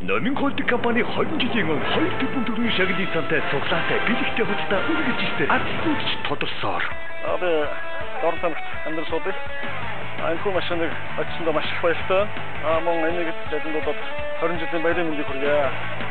Номин холдинг компани 20 жилийн өмнө 2 тэрбум төгрөгийн шагналын сантай цуглаатай бэлэгтэй хувцастай үргэлж ирсэн. Адилгүйч тодорсоор. Аа би дорн тамхи амьдрал суудаг. Анхуу машиныг очсондоо маш их баяртай. Аа мөн энийг зэдэндээ 20 жилийн баярын мэндийг хүргье.